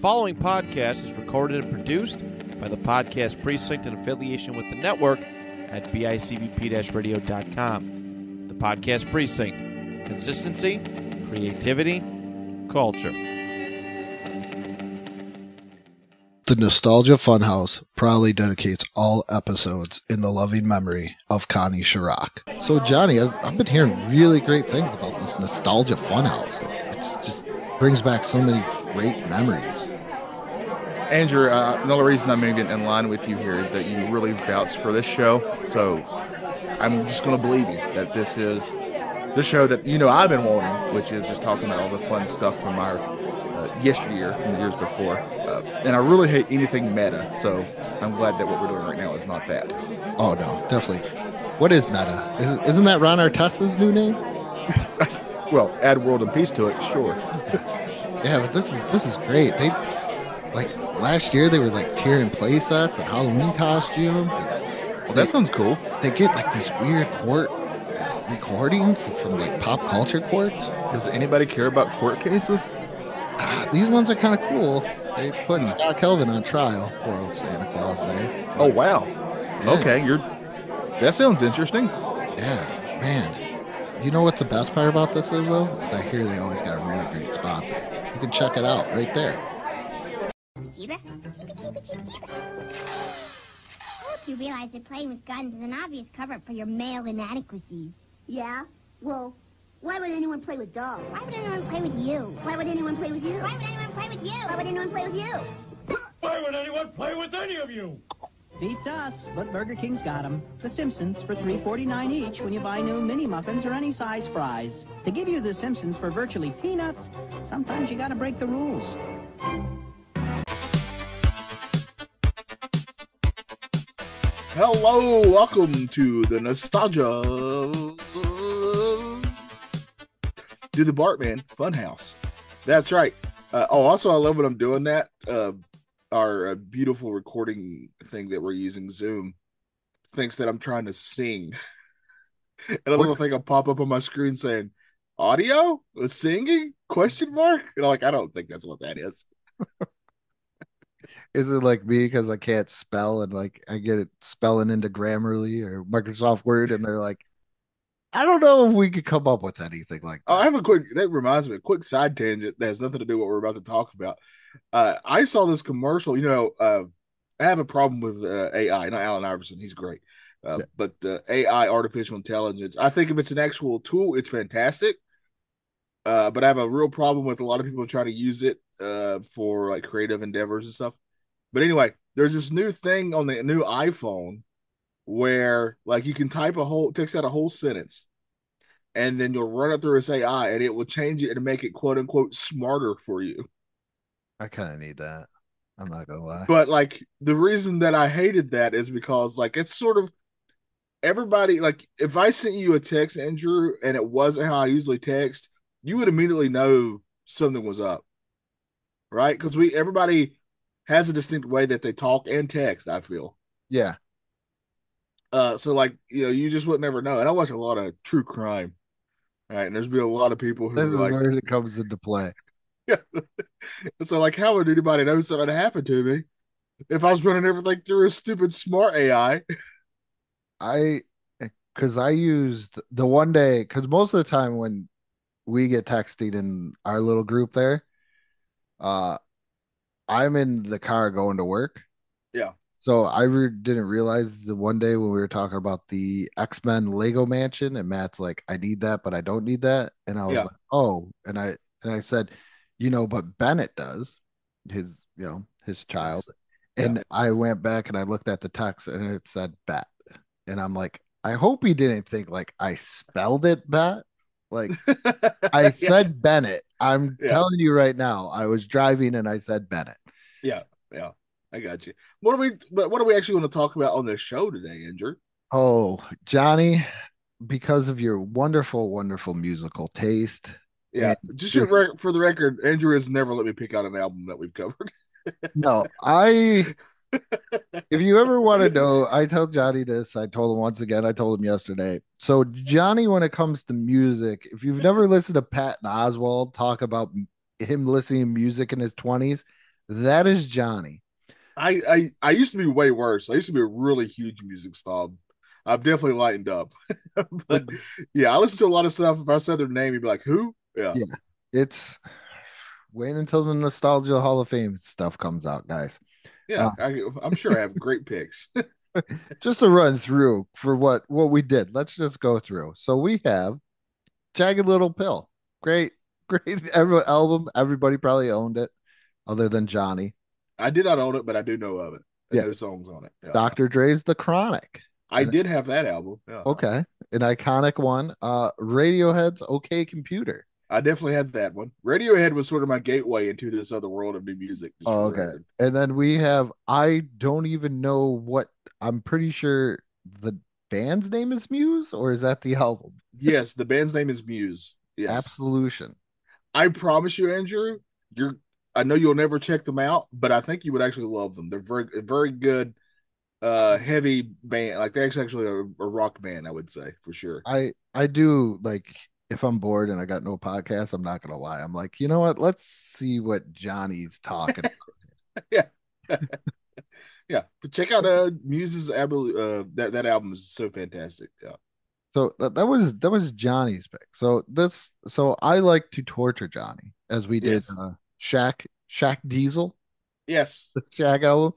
following podcast is recorded and produced by the Podcast Precinct in affiliation with the network at bicbp radio.com. The Podcast Precinct consistency, creativity, culture. The Nostalgia Funhouse proudly dedicates all episodes in the loving memory of Connie Chirac. So, Johnny, I've, I've been hearing really great things about this Nostalgia Funhouse. It just brings back so many great memories. Andrew, uh, another reason I'm moving in line with you here is that you really vouched for this show. So I'm just going to believe you that this is the show that you know I've been wanting, which is just talking about all the fun stuff from our uh, yesteryear and years before. Uh, and I really hate anything meta, so I'm glad that what we're doing right now is not that. Oh no, definitely. What is meta? Is, isn't that Ron Artest's new name? well, add world and peace to it, sure. yeah, but this is this is great. They like last year they were like tearing play sets and Halloween costumes. And well, that sounds cool. They get like these weird court recordings from like pop culture courts. Does anybody care about court cases? Ah, these ones are kind of cool. They put Scott Calvin on trial. Old Santa Claus there. Oh wow. Yeah. Okay, you're. That sounds interesting. Yeah, man. You know what's the best part about this is though? Is I hear they always got a really great sponsor. You can check it out right there. I hope you realize that playing with guns is an obvious cover up for your male inadequacies. Yeah? Well, why would anyone play with dogs? Why would anyone play with you? Why would anyone play with you? Why would anyone play with you? Why would anyone play with you? Why would anyone play with any of you? Beats us, but Burger King's got 'em. The Simpsons for $3.49 each when you buy new mini muffins or any size fries. To give you the Simpsons for virtually peanuts, sometimes you gotta break the rules. Hello, welcome to the Nostalgia Do the Bartman Funhouse. That's right. Uh, oh, also, I love when I'm doing that. Uh, our uh, beautiful recording thing that we're using, Zoom, thinks that I'm trying to sing. and a little thing will pop up on my screen saying, audio? Singing? Question mark? And I'm like, I don't think that's what that is. Is it like me because I can't spell and like I get it spelling into Grammarly or Microsoft Word and they're like, I don't know if we could come up with anything like that. Oh, I have a quick that reminds me a quick side tangent that has nothing to do with what we're about to talk about. Uh, I saw this commercial. You know, uh, I have a problem with uh, AI. Not Allen Iverson; he's great. Uh, yeah. But uh, AI, artificial intelligence, I think if it's an actual tool, it's fantastic. Uh, but I have a real problem with a lot of people trying to use it for like creative endeavors and stuff. But anyway, there's this new thing on the new iPhone where like you can type a whole text out a whole sentence and then you'll run it through its AI and it will change it and make it quote unquote smarter for you. I kind of need that. I'm not gonna lie. But like the reason that I hated that is because like it's sort of everybody like if I sent you a text, Andrew, and it wasn't how I usually text, you would immediately know something was up. Right? Because we everybody has a distinct way that they talk and text, I feel. Yeah. Uh so like, you know, you just would never know. And I watch a lot of true crime. Right. And there's been a lot of people who this is like, where it comes into play. Yeah. so like how would anybody know something happened to me if I was running everything through a stupid smart AI? I because I used the one day because most of the time when we get texting in our little group there, uh I'm in the car going to work. Yeah. So I re- didn't realize the one day when we were talking about the X Men Lego Mansion, and Matt's like, "I need that, but I don't need that," and I was Yeah. like, "Oh," and I and I said, "You know, but Bennett does, his you know his child," and I went back and I looked at the text and it said "bet," and I'm like, I hope he didn't think like I spelled it bet. Like I Yeah. said Bennett. I'm Yeah. telling you right now, I was driving and I said Bennett. Yeah, yeah. I got you. What are we but what are we actually going to talk about on this show today, Andrew? Oh, Johnny, because of your wonderful, wonderful musical taste. Yeah. Just your- for, for the record, Andrew has never let me pick out an album that we've covered. no, I if you ever want to know, I tell Johnny this. I told him once again, I told him yesterday. So, Johnny, when it comes to music, if you've never listened to Patton Oswalt talk about him listening to music in his 20s, that is Johnny. I, I I used to be way worse. I used to be a really huge music snob. I've definitely lightened up. but yeah, I listen to a lot of stuff. If I said their name, you'd be like, "Who?" Yeah, Yeah. It's wait until the nostalgia Hall of Fame stuff comes out, guys. yeah. Uh, I, I'm sure I have great picks. Just to run through for what what we did. Let's just go through. So we have Jagged Little Pill. Great, great every album. Everybody probably owned it, other than Johnny. I did not own it, but I do know of it. Yeah. know songs on it. Yeah. Dr. Dre's The Chronic. I did have that album. Yeah. Okay. An iconic one. Uh Radiohead's OK Computer. I definitely had that one. Radiohead was sort of my gateway into this other world of new music. Oh, okay. record. And then we have I don't even know what I'm pretty sure the band's name is Muse, or is that the album? Yes, the band's name is Muse. Yes. Absolution. I promise you, Andrew, you're I know you'll never check them out, but I think you would actually love them. They're very very good uh heavy band. Like they're actually a, a rock band, I would say, for sure. I I do like if I'm bored and I got no podcast, I'm not gonna lie. I'm like, you know what? Let's see what Johnny's talking. Yeah. But check out uh Muse's album uh that, that album is so fantastic. Yeah. so that, that was that was Johnny's pick. So this so I like to torture Johnny as we did Yes. uh Shaq Shaq Diesel, Yes. the Shaq album.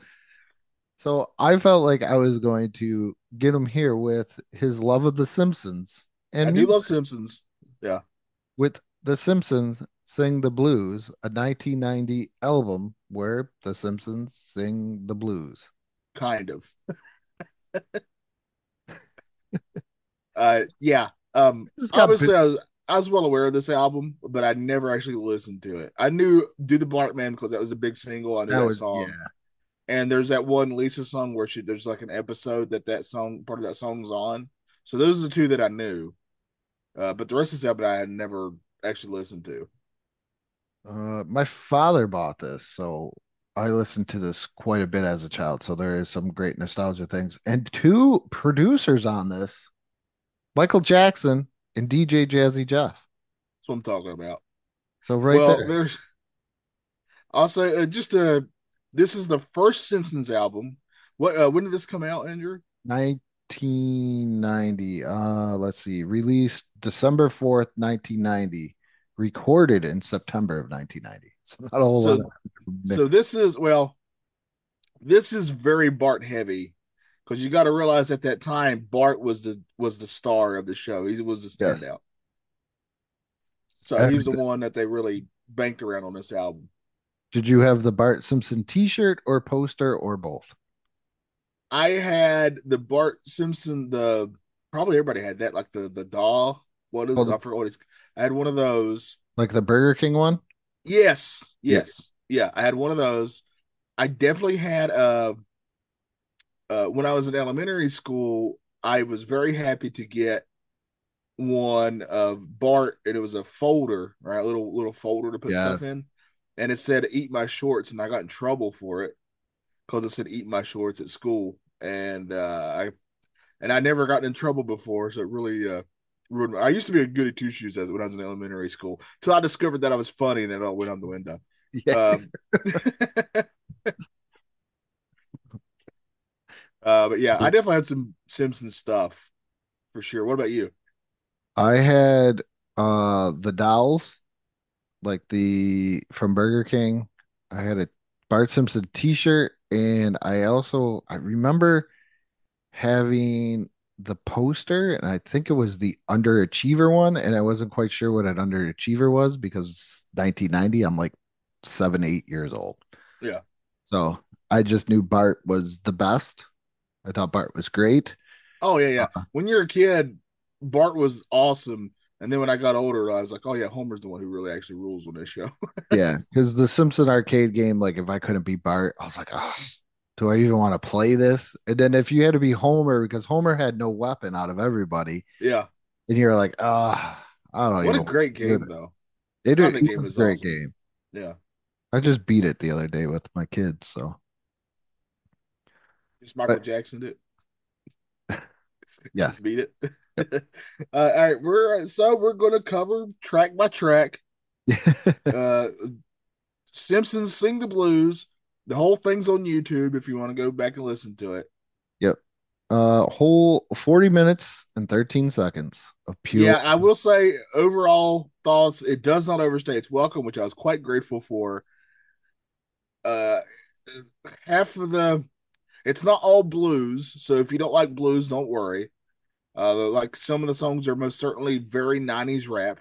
So I felt like I was going to get him here with his love of the Simpsons and I do love Simpsons. Yeah. With The Simpsons Sing the Blues, a 1990 album where The Simpsons sing the blues. kind of. uh, yeah. Um, obviously, I was, I was well aware of this album, but I never actually listened to it. I knew "Do the Bartman" because that was a big single. I knew that, was song, yeah. and there's that one Lisa song where she there's like an episode that that song part of that song's on. So those are the two that I knew. Uh, but the rest of the album I had never actually listened to. Uh, my father bought this, so I listened to this quite a bit as a child. So there is some great nostalgia things, and two producers on this, Michael Jackson and DJ Jazzy Jeff. That's what I'm talking about. So right well, there, there's also uh, just uh this is the first Simpsons album. What uh, when did this come out, Andrew? 1990. Uh, let's see, released December 4th, 1990, recorded in September of 1990. So not a whole So- lot. So this is well, this is very Bart heavy because you got to realize at that time Bart was the was the star of the show. He was the standout. So he was the one that they really banked around on this album. Did you have the Bart Simpson T-shirt or poster or both? I had the Bart Simpson, the probably everybody had that, like the the doll. What is Oh, the- I forgot what it's. I had one of those. Like the Burger King one? Yes, yes, yeah. I had one of those. I definitely had uh, uh when I was in elementary school, I was very happy to get one of Bart, and it was a folder, right? Little little folder to put Yeah. stuff in, and it said "Eat my shorts," and I got in trouble for it because it said "Eat my shorts" at school, and uh, I and I never gotten in trouble before, so it really uh ruined. My, I used to be a goody two shoes as when I was in elementary school, till I discovered that I was funny, and then it all went on the window. Yeah. Um, uh, but yeah, I definitely had some Simpsons stuff for sure. What about you? I had uh the dolls, like the from Burger King. I had a Bart Simpson t-shirt, and I also I remember having the poster, and I think it was the underachiever one, and I wasn't quite sure what an underachiever was because 1990. I'm like seven, eight years old. Yeah. So I just knew Bart was the best. I thought Bart was great. Oh yeah, yeah. Uh-uh. When you're a kid, Bart was awesome, and then when I got older, I was like, oh yeah, Homer's the one who really actually rules on this show. Yeah, because the Simpson arcade game, like if I couldn't be Bart, I was like, oh, do I even want to play this? And then if you had to be Homer, because Homer had no weapon out of everybody, yeah, and you're like, ah, I don't know. what a great game that." though. It, God, it game was is a great awesome. game. Yeah, I just beat it the other day with my kids. So just Michael But- Jackson did. yes, beat it. uh, all right, we're so we're going to cover track by track. Uh, Simpsons Sing the Blues. The whole thing's on YouTube if you want to go back and listen to it. Yep. Uh, whole 40 minutes and 13 seconds of pure. Yeah, I will say overall thoughts. It does not overstay its welcome, which I was quite grateful for. Uh, half of the, it's not all blues. So if you don't like blues, don't worry. Uh, like some of the songs are most certainly very 90s rap.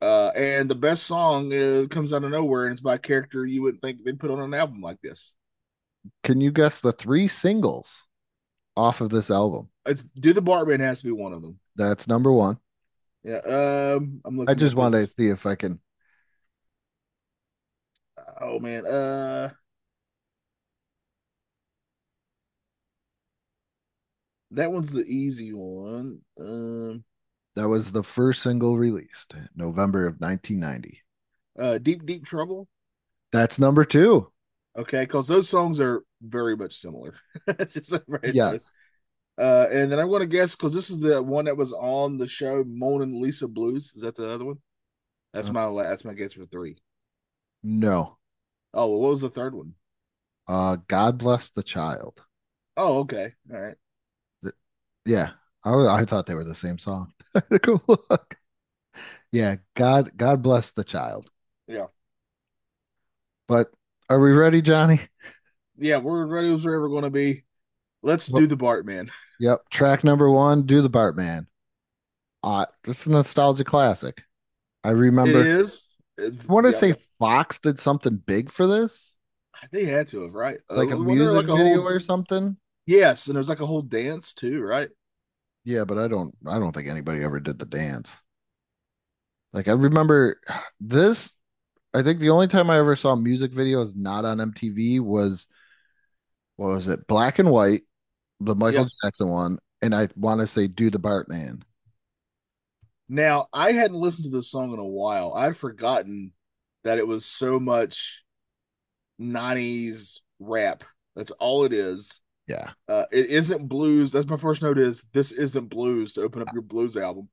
Uh, and the best song uh, comes out of nowhere, and it's by a character you wouldn't think they'd put on an album like this. Can you guess the three singles off of this album? It's "Do the Bartman" has to be one of them. That's number one. Yeah, um, I'm looking. I just want to see if I can. Oh man, uh, that one's the easy one. Um, That was the first single released November of 1990. uh, "Deep Deep Trouble." That's number two. Okay, because those songs are very much similar. Just very Yeah. Uh, and then I want to guess because this is the one that was on the show Mona Lisa Blues. Is that the other one? That's Uh. my that's my guess for three. No. Oh, well, what was the third one? Uh, God bless the child. Oh, okay, all right. Yeah, I, I thought they were the same song. Go look. Yeah, God, God bless the child. Yeah. But are we ready, Johnny? Yeah, we're ready as we're ever going to be. Let's Well- do the Bartman. Yep. Track number one, Do the Bartman. Uh, this is a nostalgia classic. I remember. It is. It's- I want to yeah, say Fox did something big for this, they had to have right, like Uh, a music like a video whole- or something. Yes, and there was like a whole dance too, right? Yeah, but I don't I don't think anybody ever did the dance. Like I remember this I think the only time I ever saw music videos not on MTV was what was it? Black and White, the Michael Yep. Jackson one, and I want to say Do the Bartman. Now, I hadn't listened to this song in a while. I'd forgotten that it was so much 90s rap. That's all it is. Yeah. Uh, it isn't blues. That's my first note is this isn't blues to open up your blues album.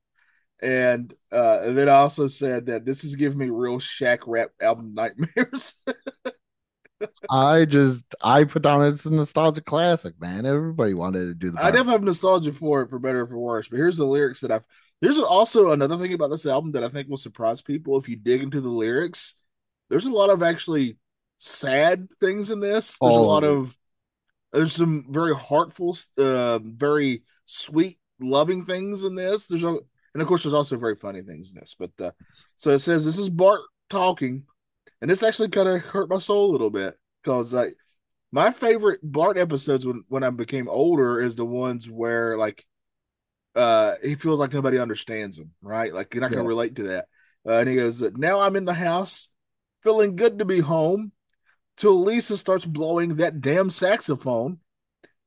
And, uh, and then I also said that this is giving me real Shaq rap album nightmares. I just I put down it's a nostalgia classic, man. Everybody wanted to do the I definitely have nostalgia for it, for better or for worse. But here's the lyrics that I've. There's also another thing about this album that I think will surprise people if you dig into the lyrics. There's a lot of actually sad things in this. There's a Oh. lot of. There's some very heartful, uh, very sweet, loving things in this. There's a, and of course, there's also very funny things in this. But uh, so it says this is Bart talking, and this actually kind of hurt my soul a little bit because like my favorite Bart episodes when when I became older is the ones where like uh he feels like nobody understands him, right? Like you're not gonna relate to that. Uh, and he goes, "Now I'm in the house, feeling good to be home." Till Lisa starts blowing that damn saxophone,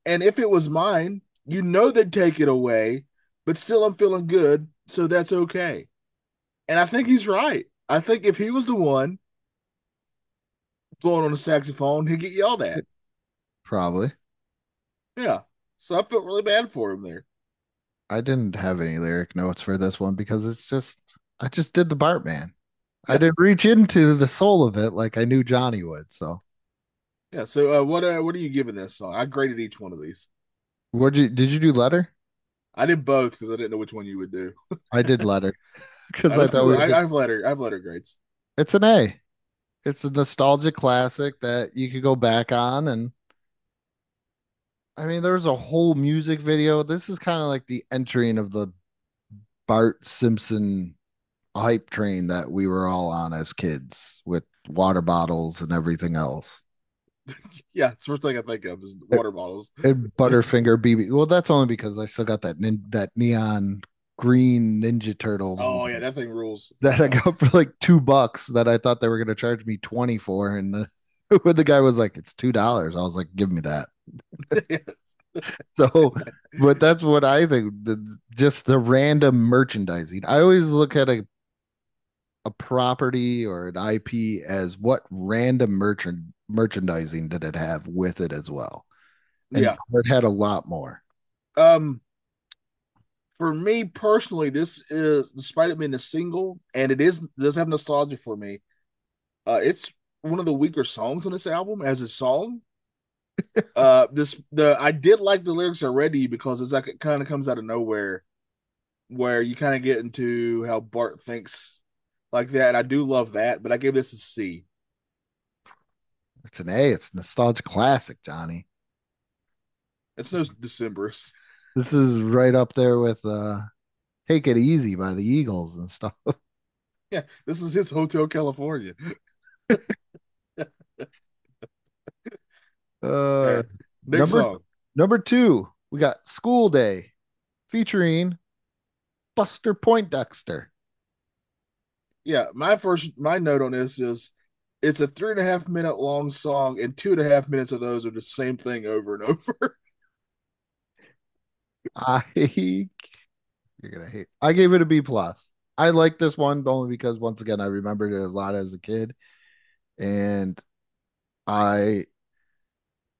and if it was mine, you know they'd take it away. But still, I'm feeling good, so that's okay. And I think he's right. I think if he was the one blowing on the saxophone, he'd get yelled at. Probably. Yeah. So I felt really bad for him there. I didn't have any lyric notes for this one because it's just I just did the Bartman. I didn't reach into the soul of it like I knew Johnny would. So Yeah. So uh, what uh, what are you giving this song? I graded each one of these. what did you did you do letter? I did both because I didn't know which one you would do. I did letter because I, I, thought we I, I have letter. I have letter grades. it's an A. It's a nostalgic classic that you could go back on and I mean there's a whole music video. This is kind of like the entering of the Bart Simpson hype train that we were all on as kids with water bottles and everything else. Yeah, it's the first thing I think of is water bottles. And Butterfinger BB. Well, that's only because I still got that nin- that neon green Ninja Turtle. Oh yeah, that thing rules. that I got for like two bucks that I thought they were going to charge me 20 for. And the, when the guy was like, it's $2, I was like, give me that. So, but that's what I think. The, just the random merchandising. I always look at a a property or an IP as what random merchant merchandising did it have with it as well. And yeah. it had a lot more. Um, for me personally, this is despite it being a single, and it is does have nostalgia for me. Uh, it's one of the weaker songs on this album as a song. uh, this the I did like the lyrics already because it's like it kind of comes out of nowhere, where you kind of get into how Bart thinks like that. And I do love that, but I gave this a C. It's an A. It's nostalgia classic, Johnny. It's no Decemberist. This is right up there with uh Take It Easy by the Eagles and stuff. Yeah, this is his Hotel California. Uh Next Number- song. number two, we got School Day featuring Buster Poindexter. Yeah, my first my note on this is it's a three and a half minute long song, and two and a half minutes of those are the same thing over and over. I you're gonna hate. I gave it a B plus. I like this one only because once again I remembered it a lot as a kid, and I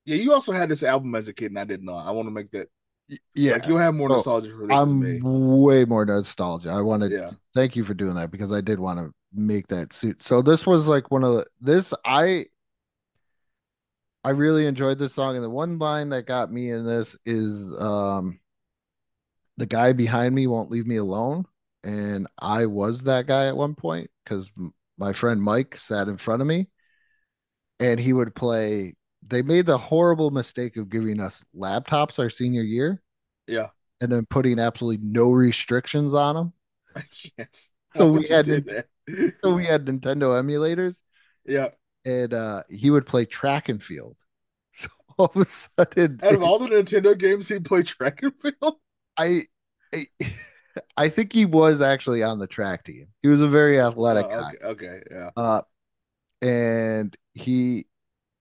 yeah, you also had this album as a kid, and I did not. I want to make that yeah like you'll have more Oh, nostalgia for this. I'm way more nostalgia. I wanted Yeah, thank you for doing that because I did want to make that suit. So this was like one of the this I I really enjoyed this song and the one line that got me in this is um the guy behind me won't leave me alone and I was that guy at one point cuz my friend Mike sat in front of me and he would play they made the horrible mistake of giving us laptops our senior year yeah, and then putting absolutely no restrictions on them yes. So we had do to- that? so we had Nintendo emulators, yeah. and uh, he would play track and field. So all of a sudden, Out of all the Nintendo games, he played track and field. I, I, I think he was actually on the track team. He was a very athletic Oh, guy. okay, okay, yeah. Uh, and he,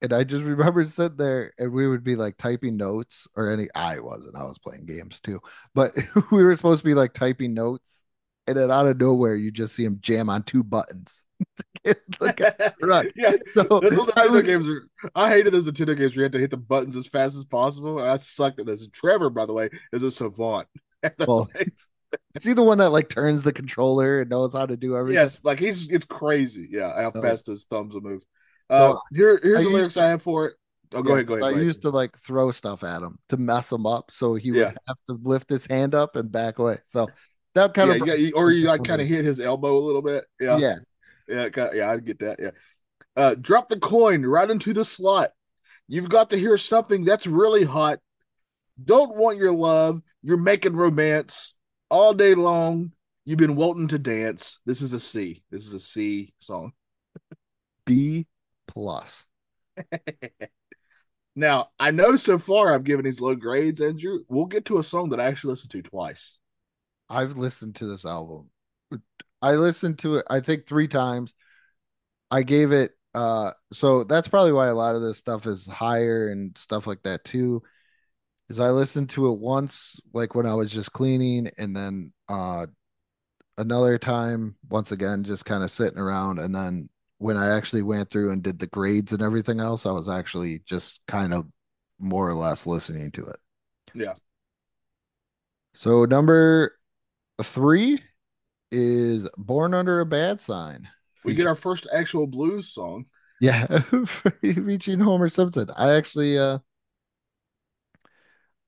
and I just remember sitting there, and we would be like typing notes, or any. I wasn't. I was playing games too, but we were supposed to be like typing notes, and then out of nowhere, you just see him jam on two buttons. Right. yeah, So that's what the I Nintendo would- games were. I hated those Nintendo games where you had to hit the buttons as fast as possible. I sucked at this. And Trevor, by the way, is a savant. Well, he the one that like turns the controller and knows how to do everything? yes, like he's it's crazy. Yeah, how Oh. fast his thumbs will move. Uh, here, here's I the lyrics I have for it. Oh, go ahead, go ahead. I go ahead. used to like throw stuff at him to mess him up, so he Yeah. would have to lift his hand up and back away. So that kind yeah, of you got, or you like kind of hit his elbow a little bit. Yeah, yeah. yeah, kinda- yeah. I get that. Yeah. Uh, drop the coin right into the slot. You've got to hear something that's really hot. Don't want your love. You're making romance all day long. You've been wanting to dance. This is a C. This is a C song. B plus. now, I know so far I've given these low grades, Andrew. We'll get to a song that I actually listened to twice. I've listened to this album. I listened to it, I think three times. I gave it uh so that's probably why a lot of this stuff is higher and stuff like that too. Is I listened to it once, like when I was just cleaning, and then uh another time, once again, just kind of sitting around, and then when I actually went through and did the grades and everything else, I was actually just kind of more or less listening to it. Yeah. So number three is Born Under a Bad Sign. We get our first actual blues song. Yeah, reaching Homer Simpson. I actually uh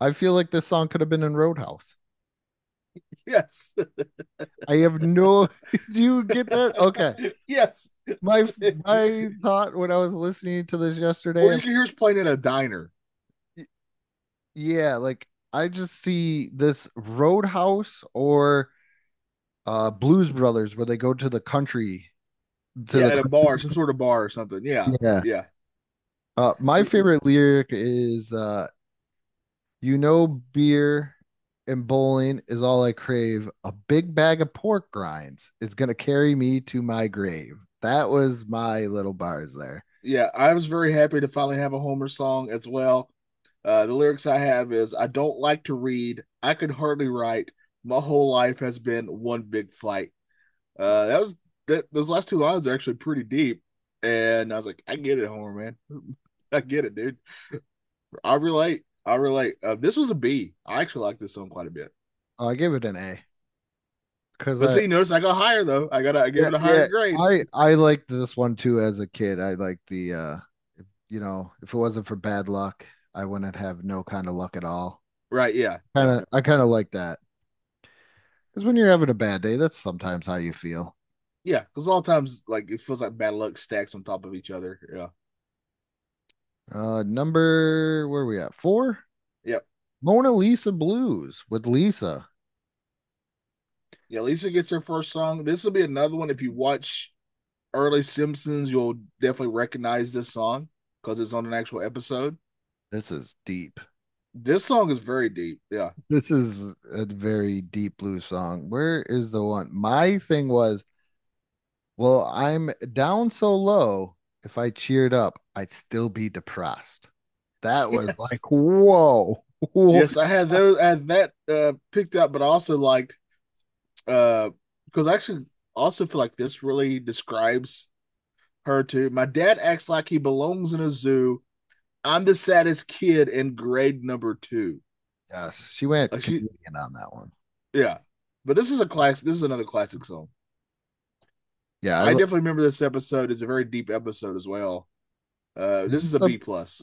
I feel like this song could have been in Roadhouse. Yes. I have no do you get that? Okay. yes. My my thought when I was listening to this Or yesterday, you can hear us playing in a diner. yeah, like I just see this Roadhouse or uh Blues Brothers where they go to the country to yeah, the at a bar, some sort of bar or something. Yeah. yeah. Yeah. Uh, my favorite lyric is uh, "You know, beer and bowling is all I crave. A big bag of pork grinds is gonna carry me to my grave." That was my little bars there. Yeah. I was very happy to finally have a Homer song as well. Uh, the lyrics I have is I don't like to read. I could hardly write. My whole life has been one big fight. Uh, that was that those last two lines are actually pretty deep. And I was like, I get it, Homer, man. I get it, dude. I relate. I relate. Uh, this was a B. I actually like this song quite a bit. Oh, I give it an A. because I, see, notice I got higher though. I got I gave Yeah, it a higher yeah, grade. I I liked this one too as a kid. I liked the uh you know, if it wasn't for bad luck, I wouldn't have no kind of luck at all. right? Yeah. Kind of I kind of like that. Because when you're having a bad day, that's sometimes how you feel. Yeah, because a lot of times, like it feels like bad luck stacks on top of each other. Yeah, Uh number where are we at? Four? Yep. Mona Lisa Blues with Lisa. Yeah. Lisa gets her first song. This will be another one. If you watch early Simpsons, you'll definitely recognize this song because it's on an actual episode. This is deep. This song is very deep. Yeah, This is a very deep blue song. Where is the one? My thing was, well, I'm down so low. If I cheered up, I'd still be depressed. That was Yes. like, whoa. yes, I had those. I had that uh, picked up, but I also liked uh because I actually also feel like this really describes her too. My dad acts like he belongs in a zoo. I'm the saddest kid in grade number two. Yes, she went Uh, she- on that one. Yeah. But this is a class. This is another classic song. Yeah, I, I, definitely remember this episode. It's a very deep episode as well. Uh, this is a The- B plus.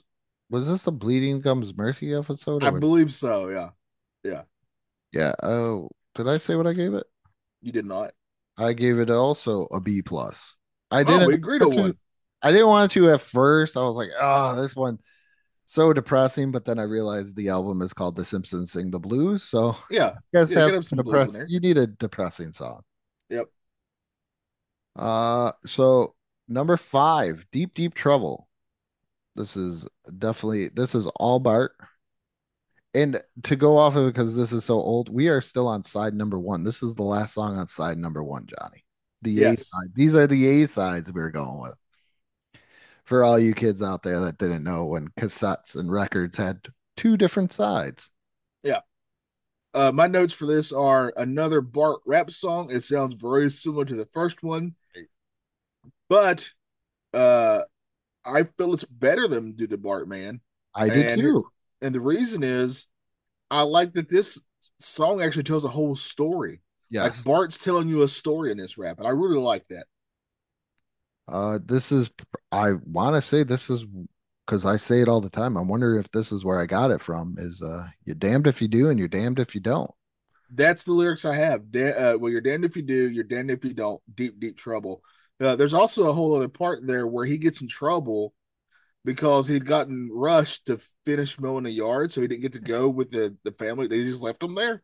was this the Bleeding Gums Murphy episode? I believe so. Yeah, yeah, yeah. Oh, did I say what I gave it? You did not. I gave it also a B plus. I Oh, didn't. we agreed on to- one. I didn't want to at first. I was like, oh, this one so depressing. But then I realized the album is called The Simpsons Sing the Blues. So Yeah, you guys Yeah, have have some depress- You need a depressing song. Yep. Uh, so number five, Deep Deep Trouble. This is definitely this is all Bart. And to go off of it because this is so old, we are still on side number one. This is the last song on side number one, Johnny. The A side. These are the A sides we're going with. For all you kids out there that didn't know when cassettes and records had two different sides. Yeah. Uh, my notes for this are another Bart rap song. It sounds very similar to the first one, but uh, I feel it's better than do the Bartman. I did And- too. And the reason is, I like that this song actually tells a whole story. Yes. Like Bart's telling you a story in this rap, and I really like that. Uh, this is, I want to say this is because I say it all the time. I'm wondering if this is where I got it from. Is uh, you're damned if you do and you're damned if you don't. That's the lyrics I have. Da- uh, well, you're damned if you do, you're damned if you don't. Deep, deep trouble. Uh, there's also a whole other part there where he gets in trouble because he'd gotten rushed to finish mowing the yard, so he didn't get to go with the, the family. They just left him there.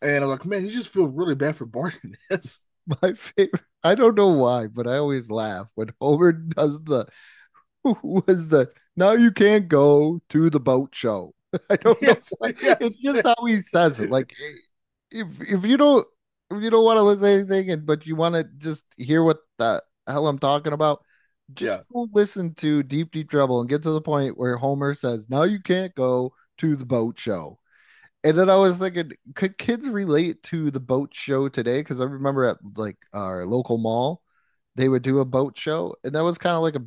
And I'm like, man, you just feel really bad for this. My favorite. I don't know why, but I always laugh when Homer does the. Who was the? Now you can't go to the boat show. I don't know. Yes, why. yes. It's just how he says it. Like if if you don't if you don't want to listen to anything, and but you want to just hear what the hell I'm talking about, just Yeah. go listen to Deep Deep Trouble and get to the point where Homer says, "Now you can't go to the boat show." And then I was thinking, could kids relate to the boat show today? Because I remember at like our local mall, they would do a boat show, and that was kind of like a,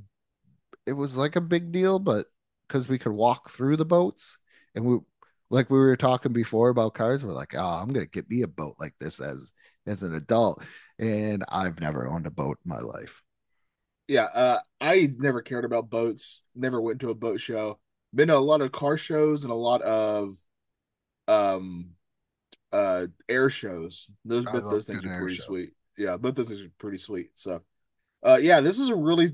it was like a big deal, but because we could walk through the boats, and we, like we were talking before about cars, we're like, oh, I'm gonna get me a boat like this as as an adult, and I've never owned a boat in my life. Yeah, uh, I never cared about boats. Never went to a boat show. Been to a lot of car shows and a lot of um uh air shows. Those I both those things are pretty shows. sweet. Yeah, both those things are pretty sweet. So, uh, yeah, this is a really.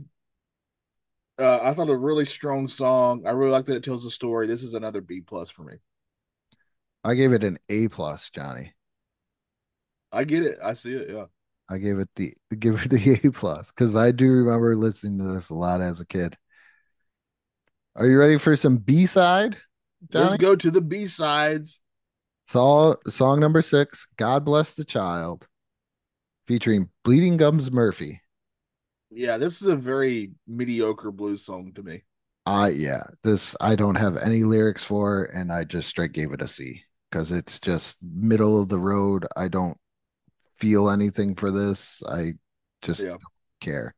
Uh, I thought a really strong song. I really like that it tells a story. This is another B plus for me. I gave it an A plus, Johnny. I get it. I see it. Yeah. I gave it the give it the A plus because I do remember listening to this a lot as a kid. Are you ready for some B side? Let's go to the B sides. Saw song number six, God Bless the Child, featuring Bleeding Gums Murphy. Yeah, this is a very mediocre blues song to me. I yeah, this I don't have any lyrics for, and I just straight gave it a C because it's just middle of the road. I don't feel anything for this. I just Yeah. don't care.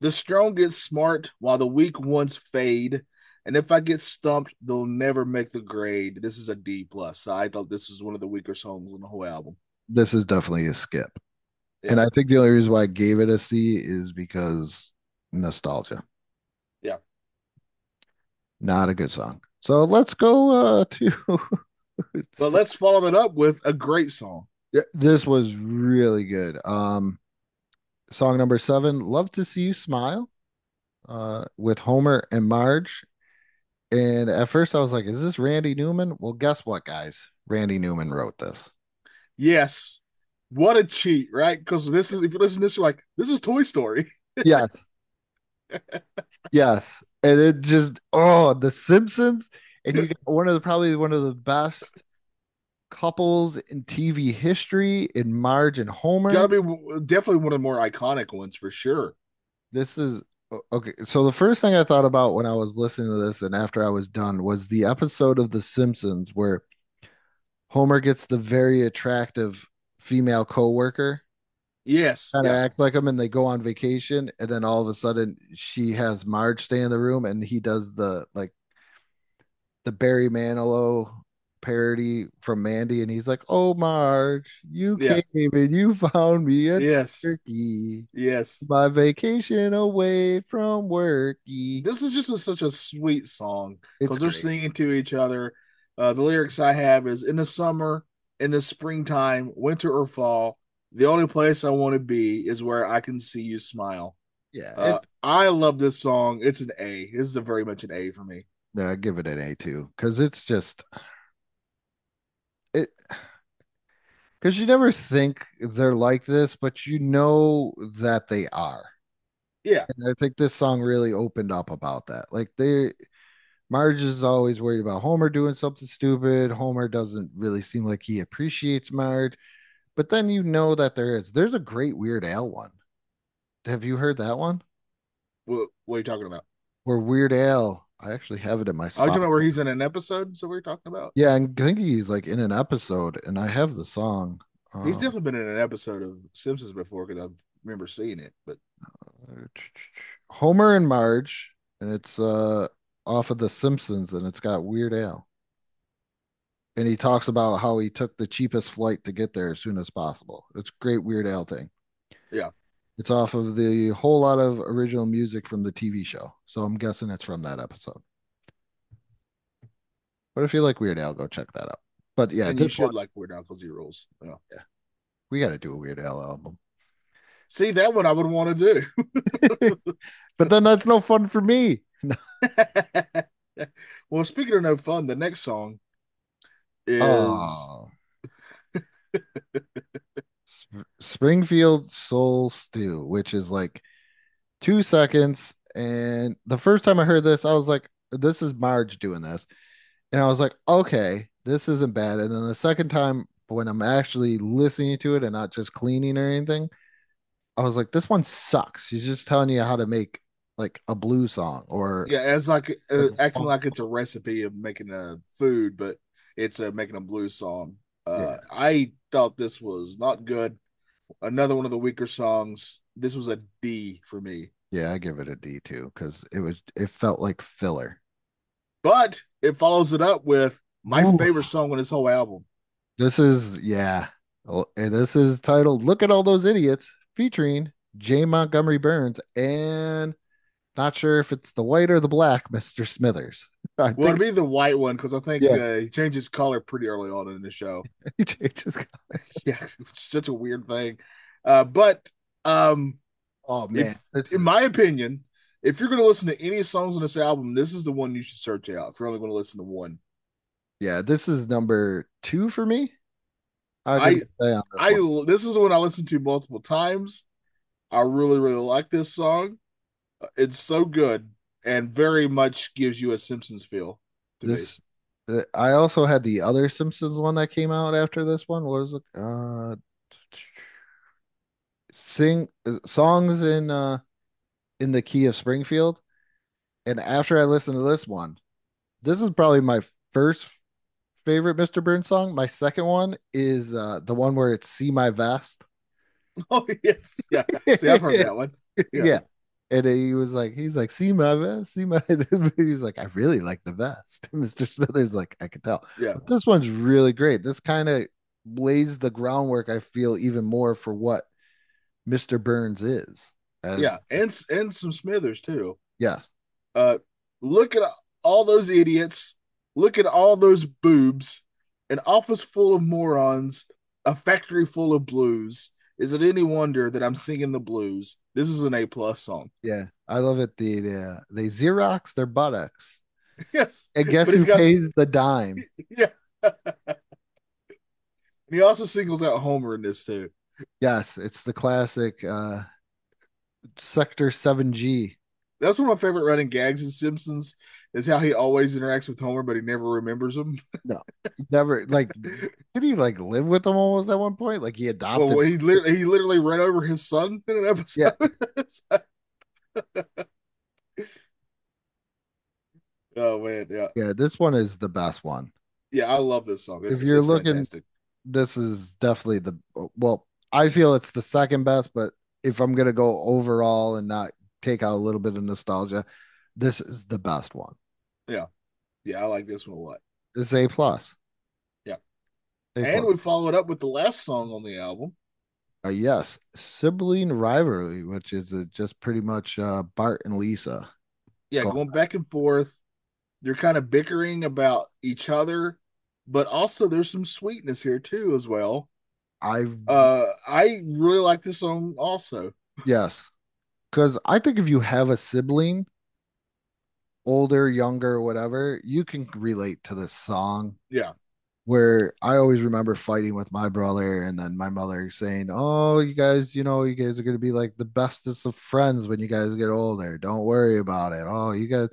The strong get smart while the weak ones fade. And if I get stumped, they'll never make the grade. This is a D plus. I thought this was one of the weaker songs on the whole album. this is definitely a skip. Yeah. And I think the only reason why I gave it a C is because nostalgia. Yeah. Not a good song. So let's go uh to But let's follow it up with a great song. Yeah, this was really good. Um song number 7, Love to See You Smile. Uh with Homer and Marge. And at first I was like, is this Randy Newman? Well, guess what, guys? Randy Newman wrote this. Yes. What a cheat, right? Because this is if you listen to this, you're like, this is Toy Story. Yes. yes. And it just oh, The Simpsons and you get one of the probably one of the best couples in TV history in Marge and Homer. Gotta be definitely one of the more iconic ones for sure. This is okay. So the first thing I thought about when I was listening to this and after I was done was the episode of The Simpsons where Homer gets the very attractive female coworker Yes. kind of Yeah. act like him and they go on vacation and then all of a sudden she has Marge stay in the room and he does the like the Barry Manilow parody from Mandy and he's like, "Oh Marge, you Yeah. came and you found me a Yes. turkey. Yes. My vacation away from worky." This is just a, such a sweet song because they're singing to each other. Uh, the lyrics I have is in the summer, in the springtime, winter or fall. The only place I want to be is where I can see you smile. Yeah, Uh, I love this song. It's an A. This is a very much an A for me. yeah, I give it an A too because it's just it because you never think they're like this, but you know that they are. Yeah. And I think this song really opened up about that. Like they Marge is always worried about Homer doing something stupid. Homer doesn't really seem like he appreciates Marge. But then you know that there is. There's a great Weird Al one. Have you heard that one? What, what are you talking about? Where Weird Al, I actually have it in my Are you spot. talking about where he's in an episode? So we are talking about? Yeah, I think he's like in an episode, and I have the song. He's Uh, definitely been in an episode of Simpsons before because I remember seeing it. But Homer and Marge, and it's uh off of The Simpsons, and it's got Weird Al. And he talks about how he took the cheapest flight to get there as soon as possible. It's great Weird Al thing. Yeah. It's off of the whole lot of original music from the TV show. So I'm guessing it's from that episode. But if you like Weird Al, go check that out. But yeah, and you should one, like Weird Al because he rules. Yeah. we got to do a Weird Al album. See that one I would want to do. but then that's no fun for me. well, speaking of no fun, the next song is Oh. Sp- Springfield Soul Stew, which is like two seconds. And the first time I heard this, I was like, this is Marge doing this. And I was like, okay, this isn't bad. And then the second time, when I'm actually listening to it and not just cleaning or anything, I was like, this one sucks. She's just telling you how to make like a blues song or yeah, as like uh, acting like it's a recipe of making a food, but it's uh, making a blues song. Uh, Yeah. I thought this was not good. Another one of the weaker songs. This was a D for me, yeah, I give it a D too because it was it felt like filler. but it follows it up with my Ooh. favorite song on this whole album. This is yeah. And this is titled Look at All Those Idiots featuring J. Montgomery Burns and not sure if it's the white or the black Mr. Smithers. I Well, think it'd be the white one because I think Yeah. uh, he changes color pretty early on in the show. he changes color. yeah, it's such a weird thing. Uh, but um, Oh man. This in my opinion, if you're going to listen to any songs on this album, this is the one you should search out. If you're only going to listen to one, yeah, this is number two for me. I, I- say on this I this is the one I listened to multiple times. I really really like this song. Uh, It's so good and very much gives you a Simpsons feel to me. this uh, I also had the other Simpsons one that came out after this one. What is it? Uh sing uh, songs in uh in the key of Springfield. And after I listened to this one, this is probably my first favorite Mr. Burns song. My second one is uh the one where it's See My Vest. Oh yes, yeah. See, I've heard that one. Yeah. Yeah. And he was like, he's like, see my vest, see my. he's like, I really like the vest. Mr. Smithers like, I could tell. Yeah, But this one's really great. This kind of lays the groundwork. I feel even more for what Mr. Burns is. As, yeah, and and some Smithers too. Yes. Uh, look at all those idiots. Look at all those boobs. An office full of morons. A factory full of blues. Is it any wonder that I'm singing the blues? This is an A plus song. Yeah, I love it. The the they Xerox their buttocks. Yes. And guess who got- pays the dime? Yeah. and he also singles out Homer in this too. Yes, it's the classic uh Sector 7G. That's one of my favorite running gags in Simpsons is how he always interacts with Homer, but he never remembers him. No, never like did he like live with them almost at one point? Like he adopted Well, he literally he literally ran over his son in an episode. oh man, yeah, Yeah, this one is the best one. yeah, I love this song. It's, If you're looking- fantastic. This is definitely the well, I feel it's the second best, but if I'm gonna go overall and not take out a little bit of nostalgia, this is the best one. yeah, Yeah, I like this one a lot. It's A plus. Yeah. A And plus. we followed up with the last song on the album. Uh, yes, sibling rivalry, which is uh, just pretty much uh, Bart and Lisa. Yeah, Go- going back and forth. They're kind of bickering about each other, but also there's some sweetness here too as well. I Uh, I really like this song also. yes, because I think if you have a sibling, older, younger, whatever, you can relate to this song. Yeah, Where I always remember fighting with my brother, and then my mother saying, "Oh, you guys, you know, you guys are gonna be like the bestest of friends when you guys get older. Don't worry about it. Oh, you guys."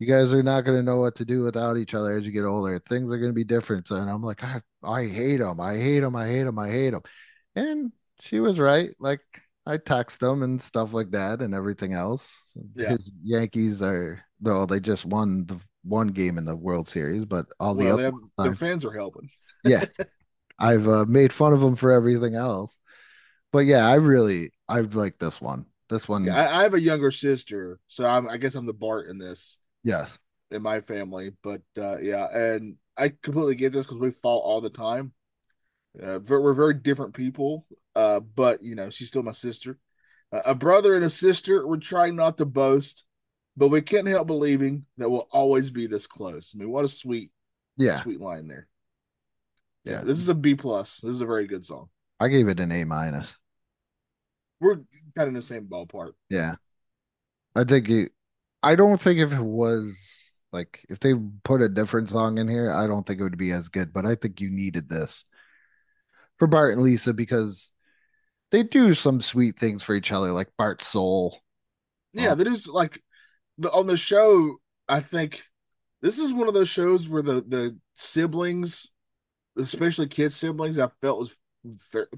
You guys are not going to know what to do without each other as you get older. Things are going to be different. And I'm like, I, I hate them. I hate them. I hate them. I hate them. And she was right. Like I text them and stuff like that and everything else. Yeah. His Yankees are though they just won the one game in the World Series, but all the well, they other have, their fans are helping. yeah, I've uh, made fun of them for everything else. But yeah, I really I like this one. This one, Yeah, I, I have a younger sister, so I'm, I guess I'm the Bart in this yes, in my family. But uh, yeah, and I completely get this because we fall all the time. Uh, we're very different people, uh, but you know, she's still my sister. Uh, a brother and a sister. We're trying not to boast, but we can't help believing that we'll always be this close. I mean, what a sweet, yeah, sweet line there. Yeah, Yeah. this is a B plus. This is a very good song. I gave it an A minus. We're kind of in the same ballpark. Yeah. I think it, I don't think if it was like if they put a different song in here, I don't think it would be as good, but I think you needed this for Bart and Lisa because they do some sweet things for each other, like Bart's soul. Yeah, that is like the on the show. I think this is one of those shows where the the siblings, especially kid siblings, I felt was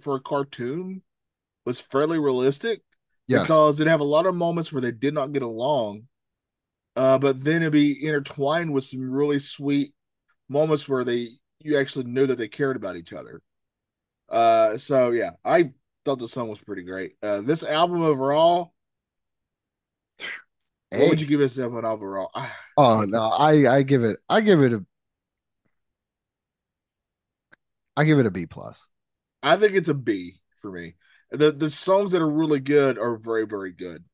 for a cartoon was fairly realistic Yes. because they'd have a lot of moments where they did not get along, uh, but then it'd be intertwined with some really sweet moments where they you actually knew that they cared about each other. Uh, so yeah, I thought the song was pretty great. Uh, this album overall, what would you give this album overall? Oh no, I I give it I give it a I give it a B plus. I think it's a B for me. The the songs that are really good are very very good.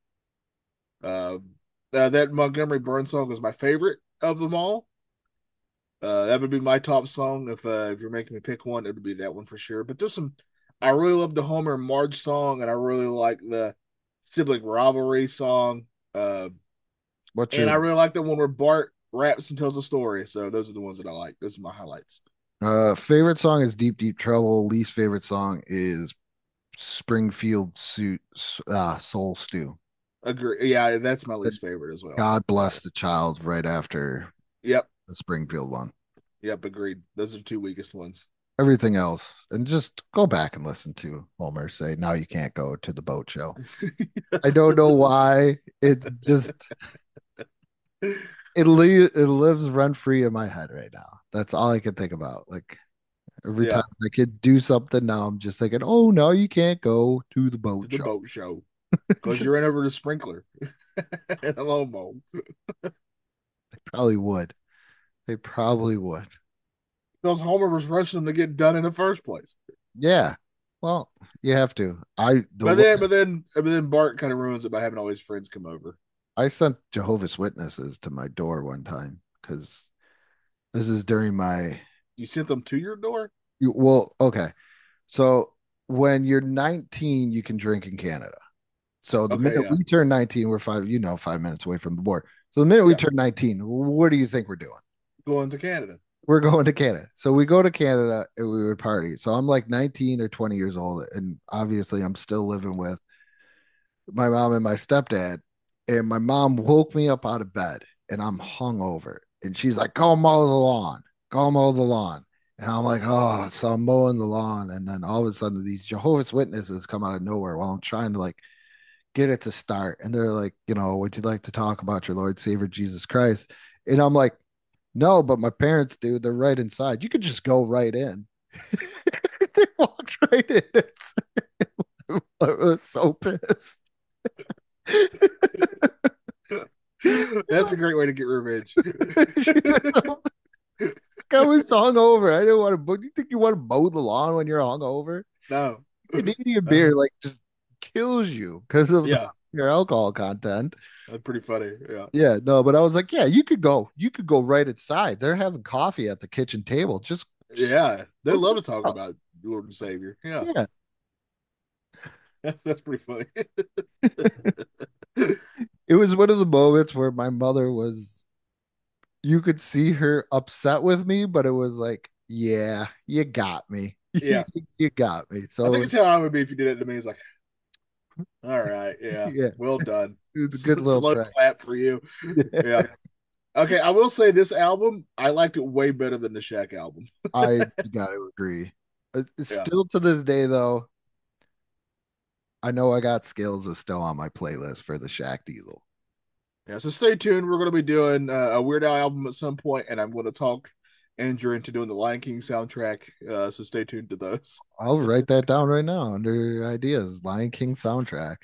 Uh, uh, that Montgomery Burns song is my favorite of them all. Uh, that would be my top song if uh, if you're making me pick one, it would be that one for sure. But there's some. I really love the Homer and Marge song, and I really like the sibling rivalry song. Uh, What's and your I really like the one where Bart raps and tells a story. So those are the ones that I like. Those are my highlights. uh favorite song is Deep Deep Trouble. Least favorite song is Springfield Suit uh Soul Stew. Agree. Yeah, that's my least favorite as well. God bless the child right after Yep. The Springfield one. Yep, agreed. Those are two weakest ones. Everything else, and just go back and listen to Homer say, "Now you can't go to the boat show." I don't know why. It just it it lives rent free in my head right now. That's all I can think about. Like every Yeah. time I could do something, now I'm just thinking, "Oh, now you can't go to the to boat the show." boat show because you ran over the sprinkler and a lawnmower. Probably would. They probably would. because Homer was rushing them to get done in the first place. Yeah. Well, you have to. I the But then, but then, but then Bart kind of ruins it by having all his friends come over. I sent Jehovah's Witnesses to my door one time because this is during my You sent them to your door. you, well, okay. So when you're 19, you can drink in Canada. So the Okay, minute yeah. we turn 19, we're five, you know, five minutes away from the board. So the minute we turn 19, what do you think we're doing? Going to Canada. We're going to Canada. So we go to Canada and we would party. So I'm like 19 or 20 years old. And obviously I'm still living with my mom and my stepdad. And my mom woke me up out of bed and I'm hungover. And she's like, go mow the lawn. Go mow the lawn. And I'm like, oh, so I'm mowing the lawn. And then all of a sudden these Jehovah's Witnesses come out of nowhere while I'm trying to like get it to start. And they're like, you know, would you like to talk about your Lord Savior Jesus Christ? And I'm like, no, but my parents do. They're right inside. You could just go right in. they walked right in. I was so pissed. That's a great way to get revenge. I was hungover. I didn't want to. Do you think you want to mow the lawn when you're hungover? no. Canadian uh-huh. beer like just kills you because of Yeah, your alcohol content. that's pretty funny. Yeah. Yeah, no, but I was like, yeah, you could go. You could go right inside. They're having coffee at the kitchen table. Just Yeah. They love to talk about Lord and Savior. Yeah. yeah. That's, that's pretty funny. it was one of the moments where my mother was you could see her upset with me but it was like yeah you got me Yeah. you got me so I think it's how I would be if you did it to me. It's like, all right, yeah, Yeah. well done. it was a good little Slow track. clap for you. Yeah. Okay, I will say this album, I liked it way better than the Shaq album. i gotta agree Uh, Yeah. still to this day though i know i got skills is still on my playlist for the Shaq diesel Yeah, so stay tuned. We're going to be doing uh, a Weird Al album at some point, and I'm going to talk Andrew into doing the Lion King soundtrack. Uh, so stay tuned to those. i'll write that down right now under ideas lion king soundtrack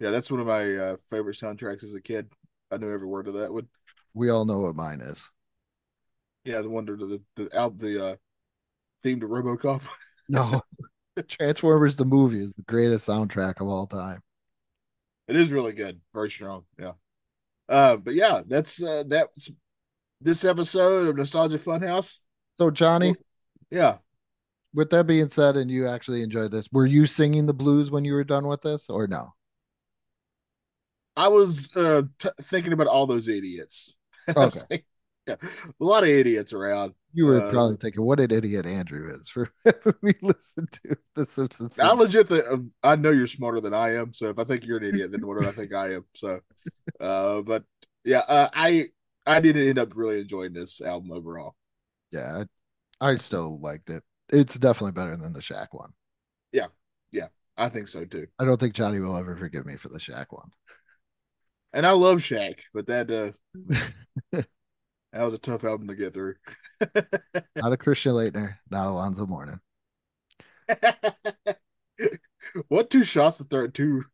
Yeah, that's one of my uh, favorite soundtracks as a kid. I knew every word of that one. we all know what mine is Yeah, the wonder the the album the uh, theme to RoboCop. no transformers the movie is the greatest soundtrack of all time It is really good, very strong. Yeah. Uh, but yeah, that's uh, that's this episode of Nostalgia Funhouse. so johnny Yeah, with that being said, and you actually enjoyed this, were you singing the blues when you were done with this, or no? I was uh, t- thinking about all those idiots. Okay. yeah, a lot of idiots around. You were Uh, probably thinking, "What an idiot Andrew is for me listen to The Simpsons." I legit uh, I know you're smarter than I am. So if I think you're an idiot, then what do I think I am? So, uh, but yeah, uh, I I did end up really enjoying this album overall. yeah, I, I still liked it. It's definitely better than the Shaq one. Yeah, yeah, I think so too. I don't think Johnny will ever forgive me for the Shaq one. And I love Shaq, but that uh, that was a tough album to get through. Not a Christian Laettner, not Alonzo Mourning. what two shots of third two,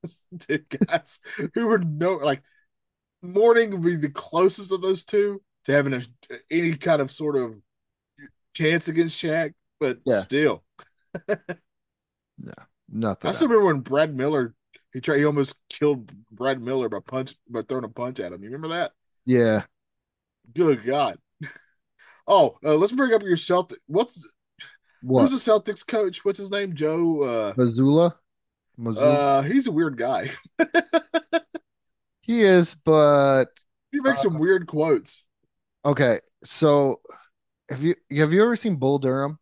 two guys who were no like Mourning would be the closest of those two to having a, any kind of sort of chance against Shaq, but Yeah. still, no, Nothing. I still remember when Brad Miller he tried he almost killed Brad Miller by punch by throwing a punch at him. You remember that? yeah, Good God! Oh, uh, let's bring up your Celtic. What's what? who's the Celtics coach? What's his name? Joe. Uh, Mazzulla? Mazzulla? uh, he's a weird guy. he is, but He makes some weird quotes. okay. So, have you have you ever seen Bull Durham?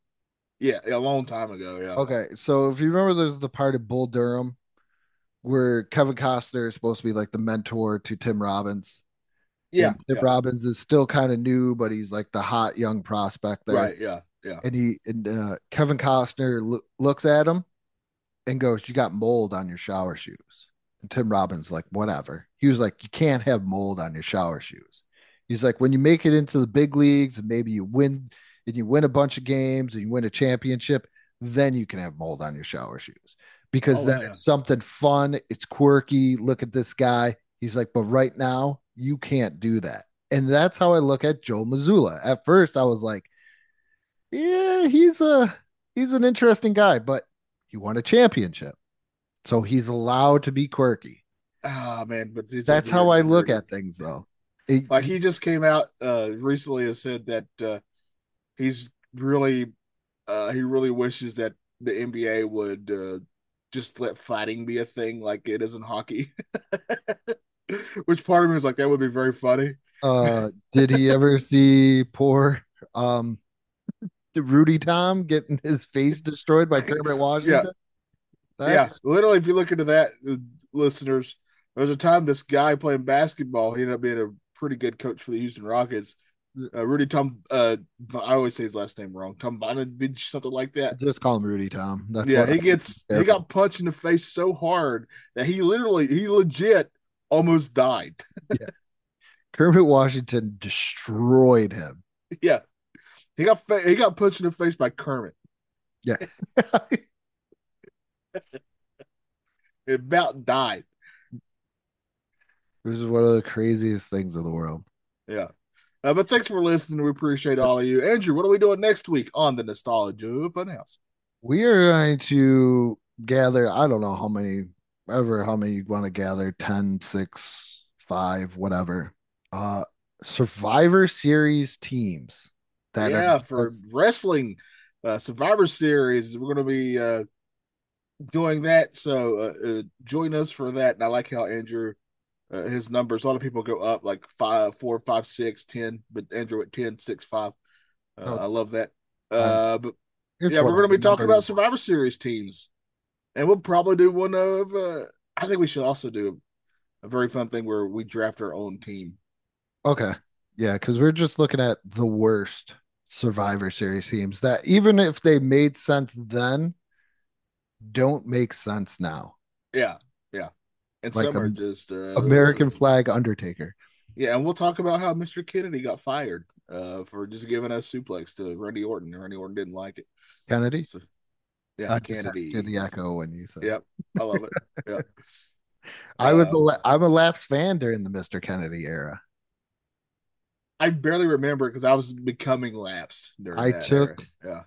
Yeah, a long time ago. Yeah. Okay, so if you remember, there's the part of Bull Durham where Kevin Costner is supposed to be like the mentor to Tim Robbins. Yeah. And Tim yeah. Robbins is still kind of new, but he's like the hot young prospect there. Right. Yeah. Yeah. And he and uh, Kevin Costner loo- looks at him and goes, "You got mold on your shower shoes." Tim Robbins like, "Whatever." He was like, "You can't have mold on your shower shoes." He's like, "When you make it into the big leagues and maybe you win and you win a bunch of games and you win a championship, then you can have mold on your shower shoes because Oh, then wow. it's something fun. It's quirky. Look at this guy. He's like, but right now you can't do that. And that's how I look at Joe Mazzulla. At first, I was like, yeah, he's a he's an interesting guy, but he won a championship. So he's allowed to be quirky. Ah man, but That's how I look weird. at things though. It- Like he just came out uh recently and said that uh he's really uh he really wishes that the NBA would uh just let fighting be a thing like it is in hockey. Which part of me is like that would be very funny. uh did he ever see poor um Rudy Tom getting his face destroyed by Kermit Washington? yeah, That's- literally if you look into that uh, listeners, there was a time this guy playing basketball, he ended up being a pretty good coach for the Houston Rockets. Uh, Rudy Tom uh I always say his last name wrong. Tom Bonovich, something like that. Just call him Rudy Tom. That's yeah, he gets he got punched in the face so hard that he literally he legit almost died. Kermit Washington destroyed him. yeah. He got fa- he got punched in the face by Kermit. Yeah. He about died. This is one of the craziest things in the world. Yeah. Uh, but thanks for listening. We appreciate all of you. Andrew, what are we doing next week on the Nostalgia Funhouse? We are going to gather, I don't know how many, ever how many you want to gather 10, 6, 5, whatever. Uh Survivor Series teams that yeah, are for wrestling uh, Survivor Series, we're going to be uh, doing that. So uh, uh, join us for that. And I like how Andrew, uh, his numbers, a lot of people go up like five, four, five, six, ten, but Andrew at 10, six, five. Uh, Oh. I love that. Uh, but yeah, we're going to be talking about Survivor Series teams, and we'll probably do one of. Uh, I think we should also do a very fun thing where we draft our own team. Okay. Yeah, because we're just looking at the worst Survivor Series teams that even if they made sense then, don't make sense now. Yeah, yeah, and Like some are just uh, American Flag Undertaker. Yeah, and we'll talk about how Mr. Kennedy got fired uh, for just giving us suplex to Randy Orton. and Randy Orton didn't like it. Kennedy. So, yeah, I Kennedy. did the echo when you said. Yep, I love it. Yeah. I was a Um, la- I'm a Laps fan during the Mr. Kennedy era. I barely remember because I was becoming lapsed during I took- era.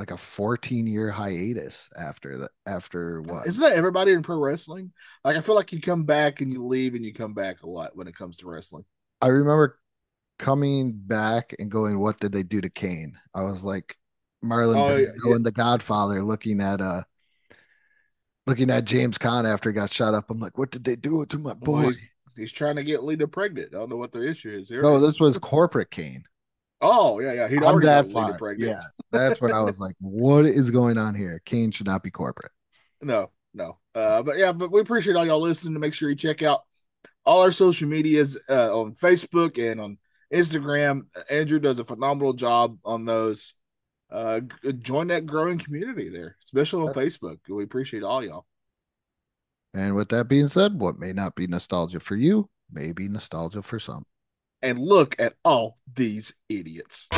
Like a 14 year hiatus after the after what? Isn't that everybody in pro wrestling? Like I feel like you come back and you leave and you come back a lot when it comes to wrestling. I remember coming back and going, "What did they do to Kane?" I was like, Marlon Oh, yeah, and The Godfather, looking at uh, looking at James Caan after he got shot up. I'm like, "What did they do to my boy?" he's, he's trying to get Lita pregnant. I don't know what their issue is here. No, this was corporate Kane. Oh yeah, yeah. He'd I'm already that far. pregnant. Yeah, that's when I was like, "What is going on here? Kane should not be corporate." No, no. Uh, but yeah, but we appreciate all y'all listening. To make sure you check out all our social medias uh, on Facebook and on Instagram. Andrew does a phenomenal job on those. Uh, join that growing community there, especially on Facebook. We appreciate all y'all. And with that being said, what may not be nostalgia for you may be nostalgia for some. And look at all these idiots.